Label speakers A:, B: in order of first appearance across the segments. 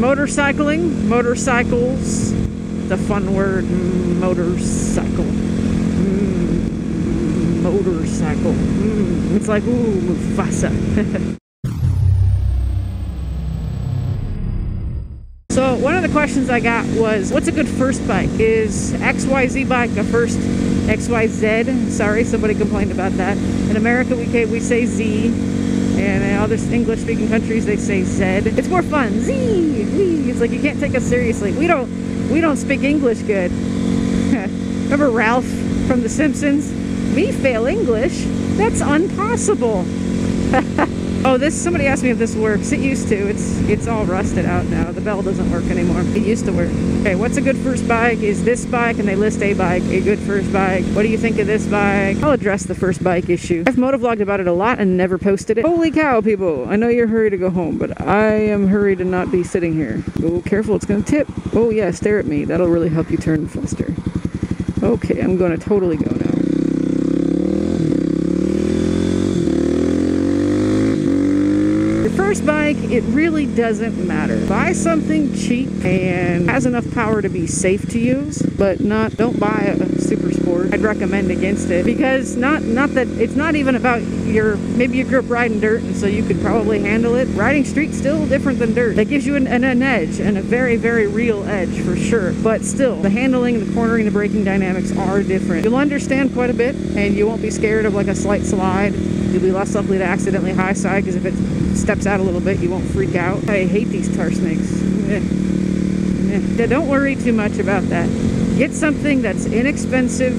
A: Motorcycling, motorcycles, the fun word, motorcycle. Mm, motorcycle. Mm, it's like, ooh, Mufasa. So one of the questions I got was, what's a good first bike? Is XYZ bike a first XYZ? Sorry, somebody complained about that. In America, we we say Z, and in other English-speaking countries, they say Z. It's more fun. Z, Z. It's like you can't take us seriously. We don't, we don't speak English good. Remember Ralph from The Simpsons? Me fail English? That's impossible. Oh, this somebody asked me if this works. It used to. It's it's all rusted out now. The bell doesn't work anymore. It used to work. Okay, what's a good first bike? Is this bike and they list a bike a good first bike? What do you think of this bike? I'll address the first bike issue. I've motovlogged about it a lot and never posted it. Holy cow, people. I know you're hurried to go home, but I am hurried to not be sitting here. Oh, careful, it's gonna tip. Oh yeah, stare at me. That'll really help you turn faster. Okay, I'm gonna totally go now. Bike, it really doesn't matter. Buy something cheap and has enough power to be safe to use, but not don't buy a super sport. I'd recommend against it because not not that it's not even about your maybe you grew up riding dirt and so you could probably handle it. Riding street still different than dirt. That gives you an, an, an edge and a very very real edge for sure. But still, the handling, the cornering, the braking dynamics are different. You'll understand quite a bit and you won't be scared of like a slight slide. You'll be less likely to accidentally high side because if it steps out a little bit, you won't freak out. I hate these tar snakes. Don't worry too much about that. Get something that's inexpensive,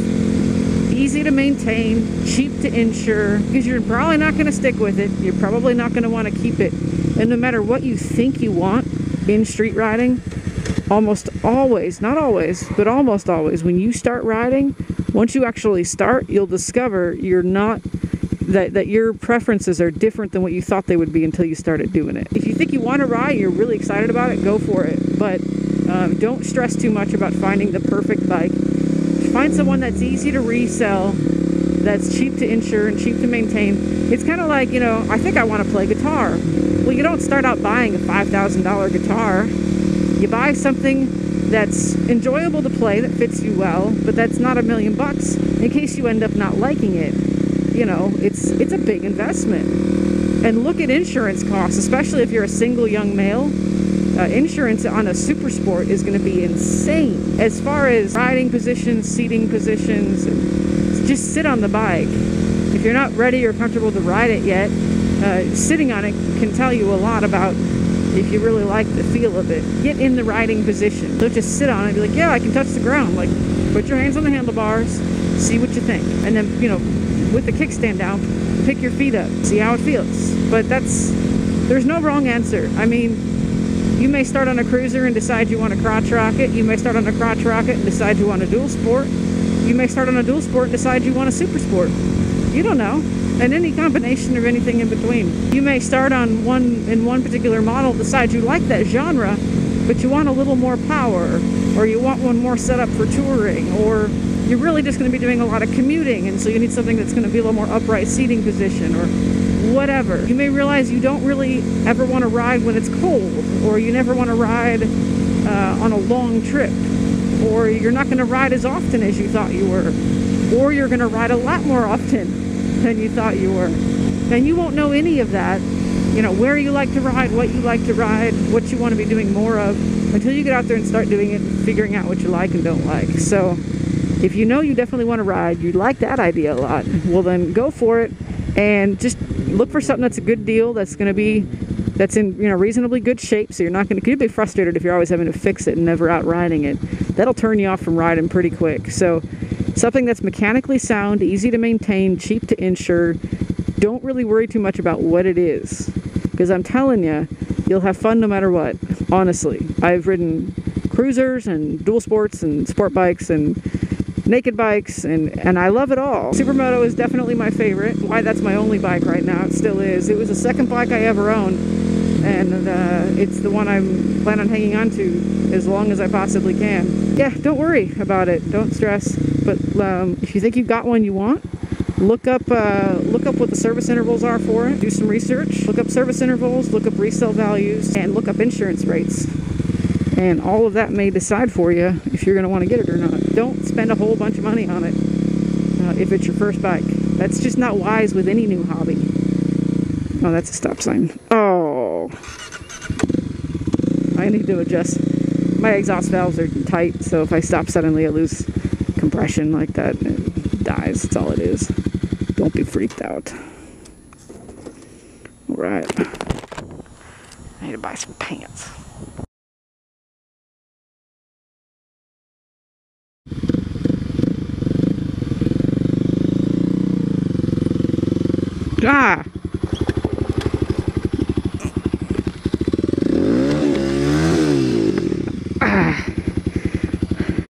A: easy to maintain, cheap to insure, because you're probably not going to stick with it. You're probably not going to want to keep it. And no matter what you think you want in street riding, almost always, not always, but almost always, when you start riding, once you actually start, you'll discover you're not that, that your preferences are different than what you thought they would be until you started doing it. If you think you want to ride, you're really excited about it, go for it. But um, don't stress too much about finding the perfect bike. Find someone that's easy to resell, that's cheap to insure and cheap to maintain. It's kind of like, you know, I think I want to play guitar. Well, you don't start out buying a $5,000 guitar. You buy something that's enjoyable to play, that fits you well, but that's not a million bucks in case you end up not liking it you know, it's it's a big investment. And look at insurance costs, especially if you're a single young male. Uh, insurance on a super sport is going to be insane. As far as riding positions, seating positions, just sit on the bike. If you're not ready or comfortable to ride it yet, uh, sitting on it can tell you a lot about if you really like the feel of it. Get in the riding position. Don't just sit on it and be like, yeah, I can touch the ground. Like, put your hands on the handlebars, see what you think. And then, you know, with the kickstand down, pick your feet up, see how it feels. But that's, there's no wrong answer. I mean, you may start on a cruiser and decide you want a crotch rocket. You may start on a crotch rocket and decide you want a dual sport. You may start on a dual sport and decide you want a super sport. You don't know. And any combination of anything in between. You may start on one in one particular model, decide you like that genre, but you want a little more power, or you want one more set up for touring, or you're really just going to be doing a lot of commuting and so you need something that's going to be a little more upright seating position or whatever. You may realize you don't really ever want to ride when it's cold or you never want to ride uh, on a long trip or you're not going to ride as often as you thought you were or you're going to ride a lot more often than you thought you were. And you won't know any of that, you know, where you like to ride, what you like to ride, what you want to be doing more of until you get out there and start doing it and figuring out what you like and don't like. So if you know you definitely want to ride, you like that idea a lot, mm-hmm. well then go for it and just look for something that's a good deal, that's going to be that's in you know reasonably good shape so you're not going to be frustrated if you're always having to fix it and never out riding it. That'll turn you off from riding pretty quick. So something that's mechanically sound easy to maintain cheap to insure don't really worry too much about what it is because i'm telling you you'll have fun no matter what honestly. I've ridden cruisers and dual sports and sport bikes and naked bikes, and, and I love it all. Supermoto is definitely my favorite. Why that's my only bike right now, it still is. It was the second bike I ever owned, and uh, it's the one I'm plan on hanging on to as long as I possibly can. Yeah, don't worry about it. Don't stress. But um, if you think you've got one you want, look up uh, look up what the service intervals are for it. Do some research. Look up service intervals. Look up resale values, and look up insurance rates And all of that may decide for you if you're going to want to get it or not. Don't spend a whole bunch of money on it uh, if it's your first bike. That's just not wise with any new hobby. Oh, that's a stop sign. Oh. I need to adjust. My exhaust valves are tight, so if I stop suddenly, I lose compression like that. It dies. That's all it is. Don't be freaked out. All right. I need to buy some pants. Ah!